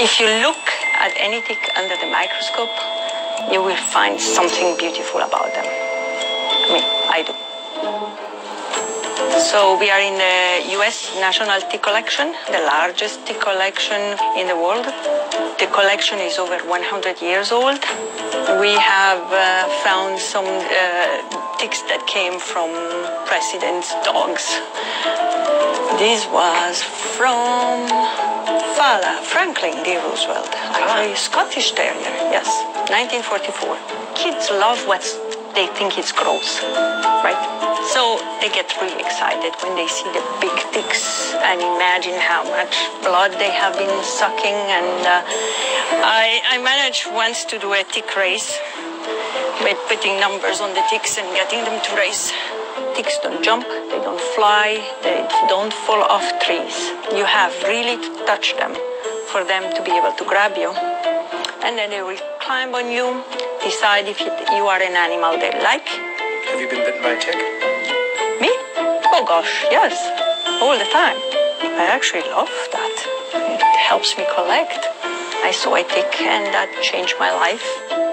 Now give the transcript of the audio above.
If you look at anything under the microscope, you will find something beautiful about them. I mean, I do. So we are in the U.S. National Tick Collection, the largest tick collection in the world. The collection is over 100 years old. We have uh, found some uh, ticks that came from presidents' dogs. This was from Franklin D. Roosevelt, actually Scottish Terrier, yes, 1944. Kids love what they think is gross, right? So they get really excited when they see the big ticks and imagine how much blood they have been sucking. And uh, I, I managed once to do a tick race by putting numbers on the ticks and getting them to race. Ticks don't jump, they don't fly, they don't fall off trees. You have really to touch them for them to be able to grab you. And then they will climb on you, decide if you, are an animal they like. Have you been bitten by a tick? Me? Oh gosh, yes, all the time. I actually love that. It helps me collect. I saw a tick and that changed my life.